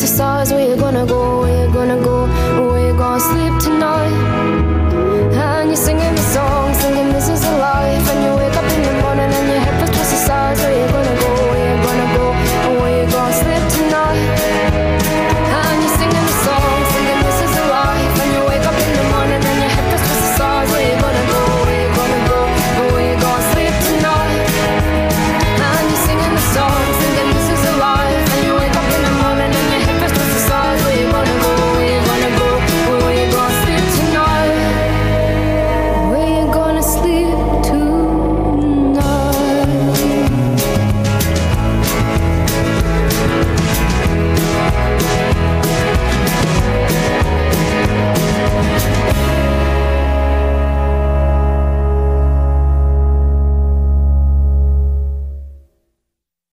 the stars, where you gonna go, where you gonna go, where you gonna sleep tonight?